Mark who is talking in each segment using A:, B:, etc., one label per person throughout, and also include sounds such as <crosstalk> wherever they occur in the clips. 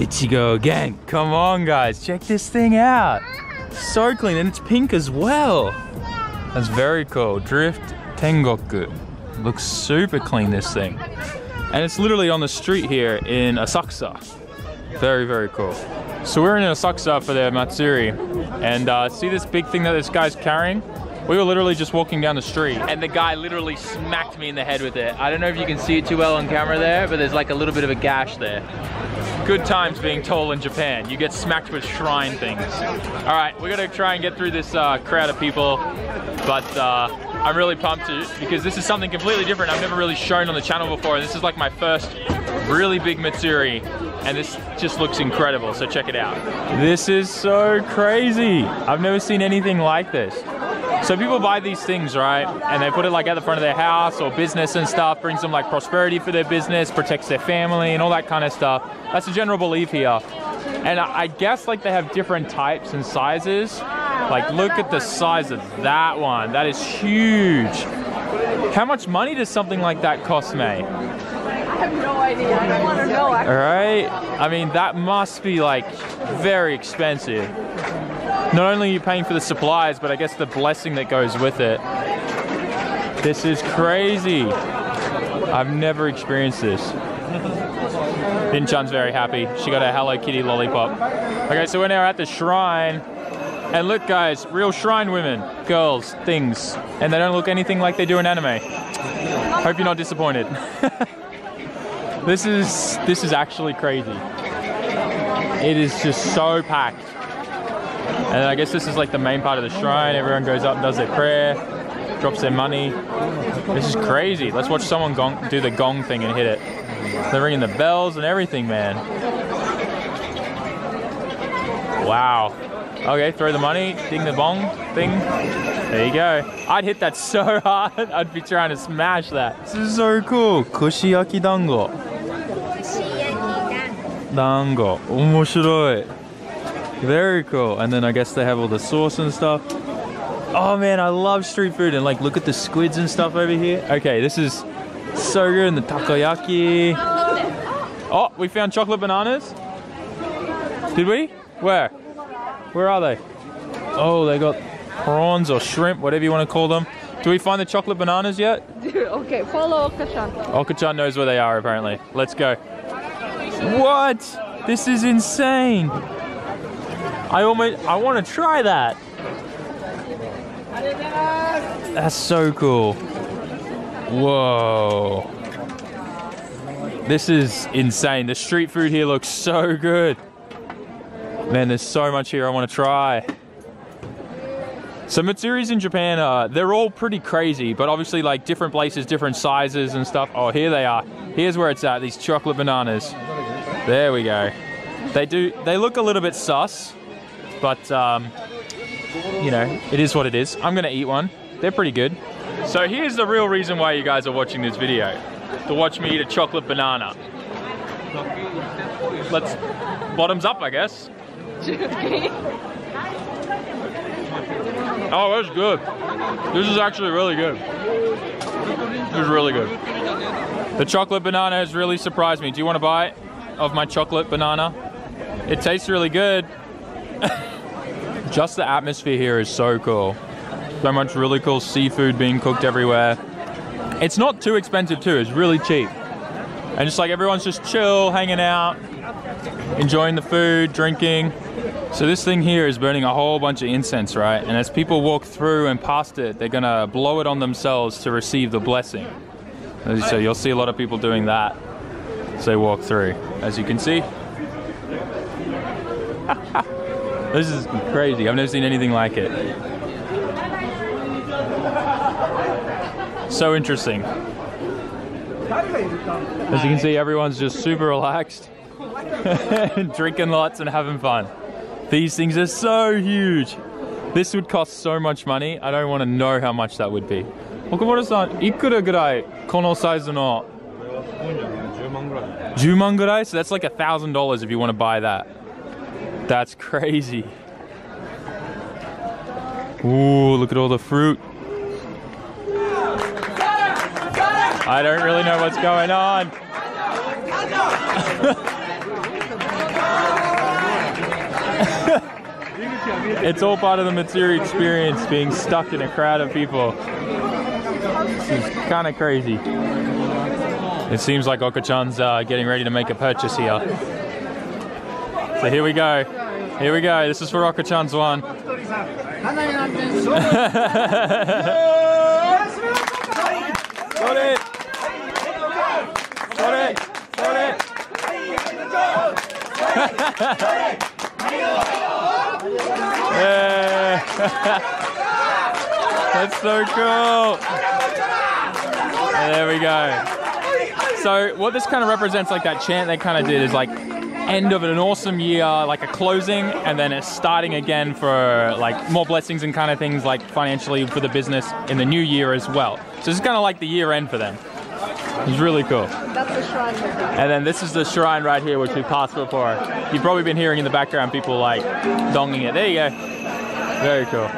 A: Ichigo again. Come on, guys. Check this thing out. So clean, and it's pink as well. That's very cool. Drift Tengoku. Looks super clean, this thing. And it's literally on the street here in Asakusa. Very, very cool. So we're in Asakusa for the Matsuri. And uh, see this big thing that this guy's carrying? We were literally just walking down the street and the guy literally smacked me in the head with it. I don't know if you can see it too well on camera there, but there's like a little bit of a gash there. Good times being tall in Japan. You get smacked with shrine things. All right, we're gonna try and get through this uh, crowd of people, but uh, I'm really pumped to, because this is something completely different I've never really shown on the channel before. And this is like my first really big Matsuri and this just looks incredible, so check it out. This is so crazy. I've never seen anything like this. So people buy these things, right? And they put it like at the front of their house or business and stuff, brings them like prosperity for their business, protects their family and all that kind of stuff. That's the general belief here. And I guess like they have different types and sizes. Like look at the size of that one. That is huge. How much money does something like that cost me?
B: Have no idea. I don't want to know.
A: All right. I mean, that must be like very expensive. Not only are you paying for the supplies, but I guess the blessing that goes with it. This is crazy. I've never experienced this. Bin-chan's very happy. She got a Hello Kitty lollipop. Okay, so we're now at the shrine. And look, guys, real shrine women, girls, things. And they don't look anything like they do in anime. Hope you're not disappointed. <laughs> this is this is actually crazy. It is just so packed. And I guess this is like the main part of the shrine. Everyone goes up and does their prayer, drops their money. This is crazy. Let's watch someone gong, do the gong thing and hit it. They're ringing the bells and everything, man. Wow. Okay, throw the money, ding the bong thing. There you go. I'd hit that <laughs> so hard, I'd be trying to smash that. This is so cool. Kushiyaki dango. Dango. Omoshiroi. Very cool. And then I guess they have all the sauce and stuff. Oh man, I love street food. And like, look at the squids and stuff over here. Okay, this is so good. And the takoyaki. Oh, we found chocolate bananas. Did we? Where? Where are they? Oh, they got prawns or shrimp, whatever you want to call them. Do we find the chocolate bananas yet? <laughs>
B: okay, follow Okachan.
A: Okachan knows where they are apparently. Let's go. What? This is insane. I almost I want to try that. That's so cool. Whoa. This is insane. The street food here looks so good. Man, there's so much here I want to try. So Matsuris in Japan, uh, they're all pretty crazy, but obviously like different places, different sizes and stuff. Oh, here they are. Here's where it's at, these chocolate bananas. There we go. They do, they look a little bit sus, but um, you know, it is what it is. I'm gonna eat one. They're pretty good. So here's the real reason why you guys are watching this video. To watch me eat a chocolate banana. Let's, bottoms up, I guess. <laughs> Oh, that's good. This is actually really good. This is really good. The chocolate banana has really surprised me. Do you want to buy bite of my chocolate banana? It tastes really good. <laughs> Just the atmosphere here is so cool. So much really cool seafood being cooked everywhere. It's not too expensive too, it's really cheap. And just like everyone's just chill, hanging out, enjoying the food, drinking. So this thing here is burning a whole bunch of incense, right? And as people walk through and past it, they're gonna blow it on themselves to receive the blessing. So you'll see a lot of people doing that as they walk through, as you can see. this is crazy. I've never seen anything like it. So interesting. As you can see, everyone's just super relaxed, drinking lots and having fun. These things are so huge. This would cost so much money. I don't want to know how much that would be. 岡村さん、いくらぐらいこのサイズの Jumungarai, so that's like a thousand dollars if you want to buy that. That's crazy. Ooh, look at all the fruit. I don't really know what's going on. <laughs> it's all part of the Matsuri experience, being stuck in a crowd of people. This is kind of crazy. It seems like Okachan's uh, getting ready to make a purchase here. So here we go. Here we go. This is for Okachan's one. Got it! Got it! That's so cool. There we go. So what this kind of represents, like that chant they kind of did, is like end of an awesome year, like a closing, and then it's starting again for like more blessings and kind of things like financially for the business in the new year as well. So it's kind of like the year end for them. It's really cool.
B: That's the shrine.
A: And then this is the shrine right here, which we passed before. You've probably been hearing in the background people like donging it. There you go. Very cool.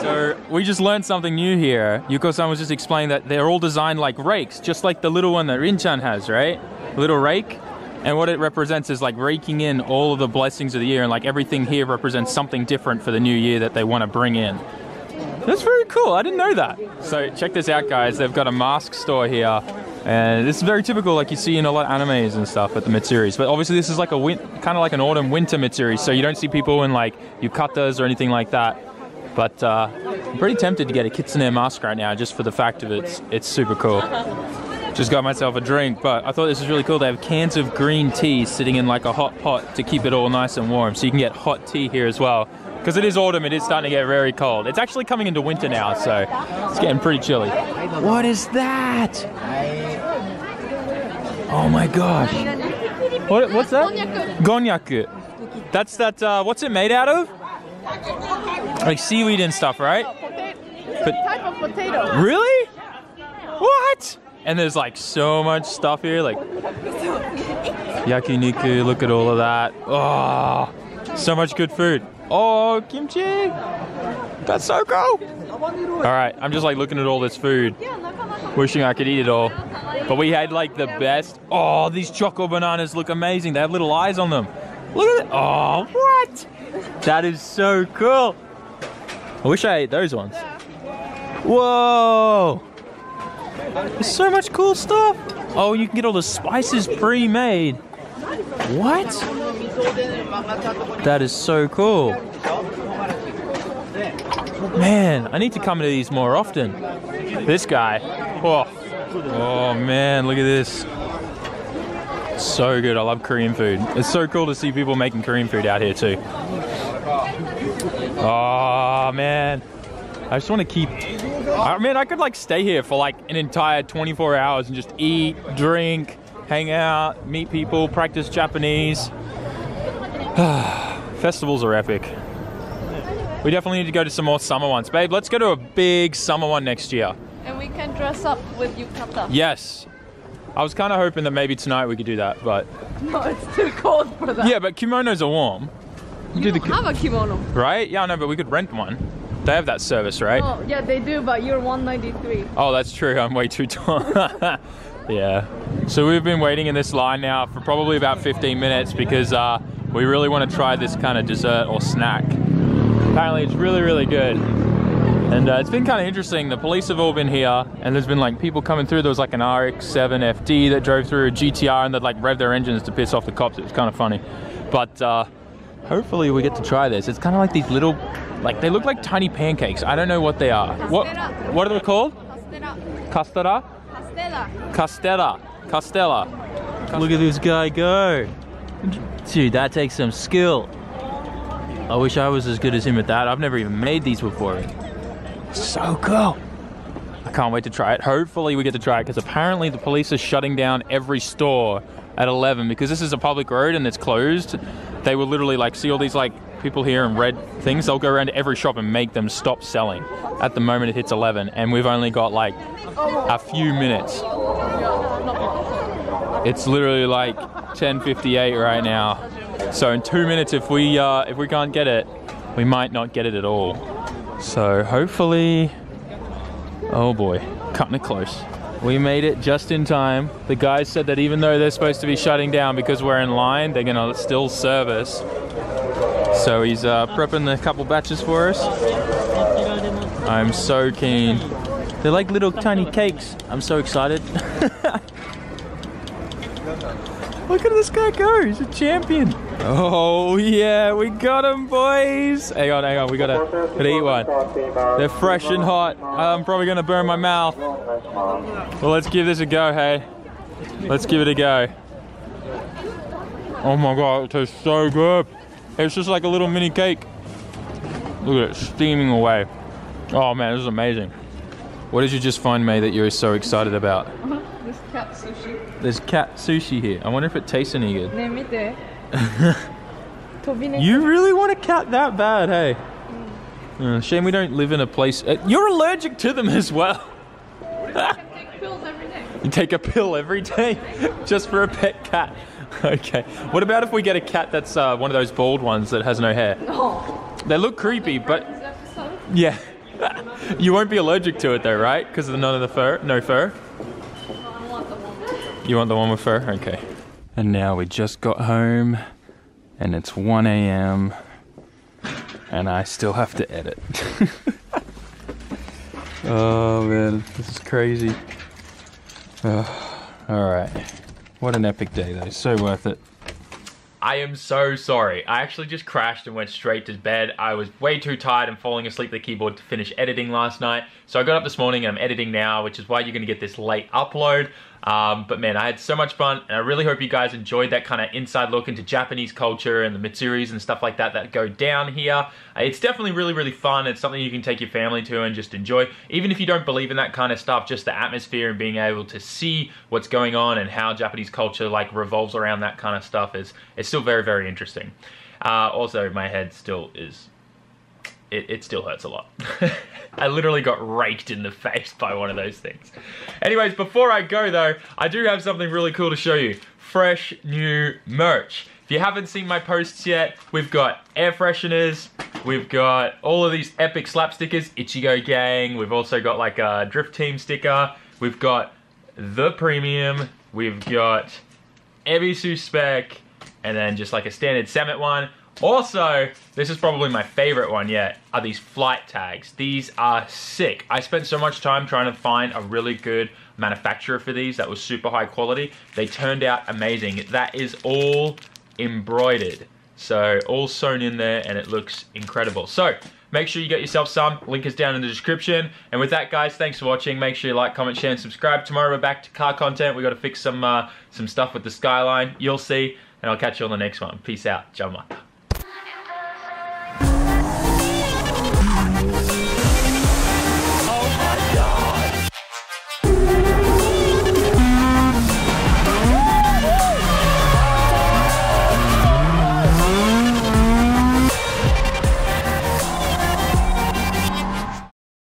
A: So we just learned something new here. Yuko-san was just explaining that they're all designed like rakes, just like the little one that Rinchan has, right? Little rake. And what it represents is like raking in all of the blessings of the year, and like everything here represents something different for the new year that they want to bring in. That's very cool. I didn't know that. So check this out, guys. They've got a mask store here, and this is very typical, like you see in a lot of animes and stuff at the Matsuris. But obviously, this is like a win- kind of like an autumn winter Matsuri, so you don't see people in like yukatas or anything like that. But uh, I'm pretty tempted to get a kitsune mask right now, just for the fact of it's it's super cool. Just got myself a drink, but I thought this was really cool. They have cans of green tea sitting in like a hot pot to keep it all nice and warm, so you can get hot tea here as well. Because it is autumn, it is starting to get very cold. It's actually coming into winter now, so it's getting pretty chilly. What is that? Oh my gosh. What, what's that? Konnyaku. That's that, uh, what's it made out of? Like seaweed and stuff, right?
B: Potato. type of potato.
A: Really? What? And there's like so much stuff here, like yakiniku. Look at all of that. Oh, so much good food. Oh, kimchi. That's so cool. All right, I'm just like looking at all this food, wishing I could eat it all. But we had like the best. Oh, these choco bananas look amazing. They have little eyes on them. Look at it. Oh, what? That is so cool. I wish I ate those ones. Whoa. There's so much cool stuff. Oh, you can get all the spices pre-made. What? That is so cool. Man, I need to come to these more often. This guy. Oh. Oh man, look at this. So good. I love Korean food. It's so cool to see people making Korean food out here too. Oh man. I just want to keep I mean, I could like stay here for like an entire 24 hours and just eat, drink, hang out, meet people, practice Japanese. <sighs> Festivals are epic. We definitely need to go to some more summer ones. Babe, let's go to a big summer one next year.
B: And we can dress up with yukata.
A: Yes. I was kind of hoping that maybe tonight we could do that, but <laughs>
B: No, it's too cold for that.
A: yeah, but kimonos are warm. We do the
B: Have a kimono.
A: right? Yeah, I know, but we could rent one. They have that service, right?
B: Oh, yeah, they do, but you're 193.
A: Oh, that's true. I'm way too tall. <laughs> yeah. So we've been waiting in this line now for probably about 15 minutes because uh, we really want to try this kind of dessert or snack. Apparently, it's really, really good. And uh, it's been kind of interesting. The police have all been here, and there's been like people coming through. There was like an RX-7 FD that drove through a GTR, and they'd like rev their engines to piss off the cops. It was kind of funny. But uh, hopefully, we get to try this. It's kind of like these little, like they look like tiny pancakes. I don't know what they are. What? What are they called? Castella. Castella? Castella. Castella. Look at this guy go. Dude, that takes some skill. I wish I was as good as him at that. I've never even made these before. So cool. I can't wait to try it. Hopefully we get to try it because apparently the police are shutting down every store at 11 because this is a public road and it's closed. They will literally like see all these like people here in red things. They'll go around to every shop and make them stop selling. At the moment it hits 11 and we've only got like a few minutes. It's literally like 10:58 right now. So in two minutes, if we uh, if we can't get it, we might not get it at all. So hopefully, oh boy, cutting it close. We made it just in time. The guys said that even though they're supposed to be shutting down because we're in line, they're gonna still serve us. So he's uh, prepping a couple batches for us. I'm so keen. They're like little tiny cakes. I'm so excited. <laughs> Look at this guy go. He's a champion. Oh, yeah. We got him, boys. Hang on, hang on. We gotta, gotta eat one. They're fresh and hot. I'm probably gonna burn my mouth. Well, let's give this a go, hey. Let's give it a go. Oh my god, it tastes so good. It's just like a little mini cake. Look at it steaming away. Oh man, this is amazing. What did you just find, May, that you're so excited about?
B: Uh-huh, this cat sushi.
A: There's cat sushi here. I wonder if it tastes any good you really want a cat that bad, hey? Mm. Uh, shame we don't live in a place. Uh, you're allergic to them as well. <laughs> You take a pill every day <laughs> just for a pet cat. Okay. What about if we get a cat that's uh, one of those bald ones that has no hair? <laughs>
B: Oh.
A: They look creepy, the
B: but episode?
A: yeah, you won't be allergic to it though, right? Because of the none of the fur, no fur.
B: No, want
A: you want the one with fur? Okay. And now we just got home and it's 1 a.m. and I still have to edit. <laughs> oh man, this is crazy. Oh, <sighs> all right. What an epic day though. So worth it. I am so sorry. I actually just crashed and went straight to bed. I was way too tired and falling asleep at the keyboard to finish editing last night. So I got up this morning and I'm editing now, which is why you're gonna get this late upload. Um, but man, I had so much fun and I really hope you guys enjoyed that kind of inside look into Japanese culture and the Matsuris and stuff like that that go down here. Uh, it's definitely really, really fun. It's something you can take your family to and just enjoy. Even if you don't believe in that kind of stuff, just the atmosphere and being able to see what's going on and how Japanese culture like revolves around that kind of stuff is, it's still very, very interesting. Uh, also, my head still is it, it still hurts a lot. <laughs> I literally got raked in the face by one of those things. Anyways, before I go though, I do have something really cool to show you. Fresh new merch. If you haven't seen my posts yet, we've got air fresheners, we've got all of these epic slap stickers, Ichigo Gang, we've also got like a Drift Team sticker, we've got the premium, we've got Ebisu spec, and then just like a standard SAMMIT one. Also, this is probably my favorite one yet, are these flight tags. These are sick. I spent so much time trying to find a really good manufacturer for these that was super high quality. They turned out amazing. That is all embroidered. So all sewn in there and it looks incredible. So make sure you get yourself some. Link is down in the description. And with that, guys, thanks for watching. Make sure you like, comment, share, and subscribe. Tomorrow we're back to car content. We got to fix some uh, some stuff with the skyline. You'll see. And I'll catch you on the next one. Peace out. Jamata.